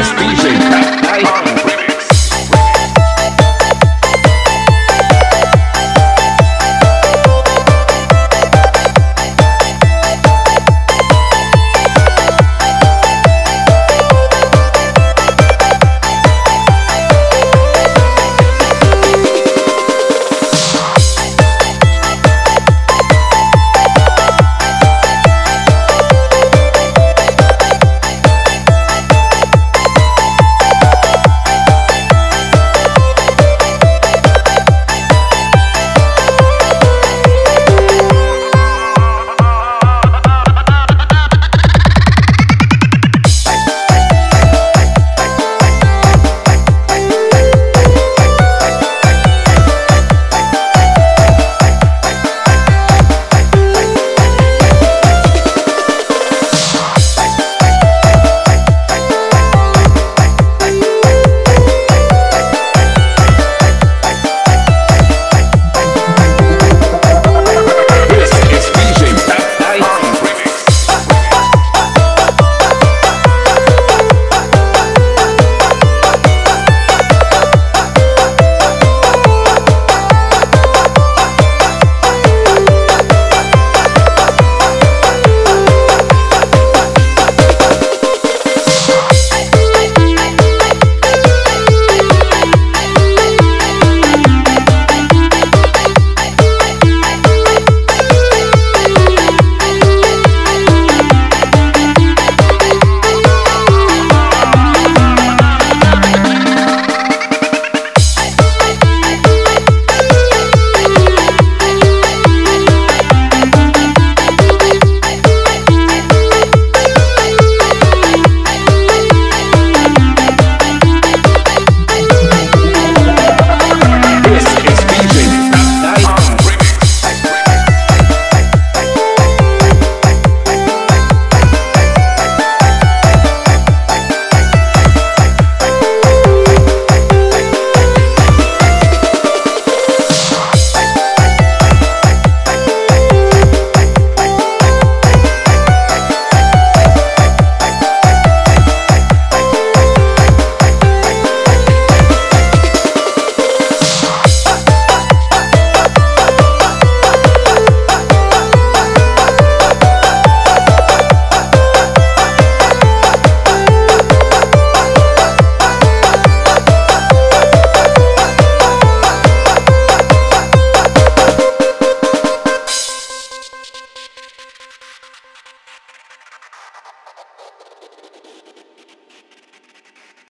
prestige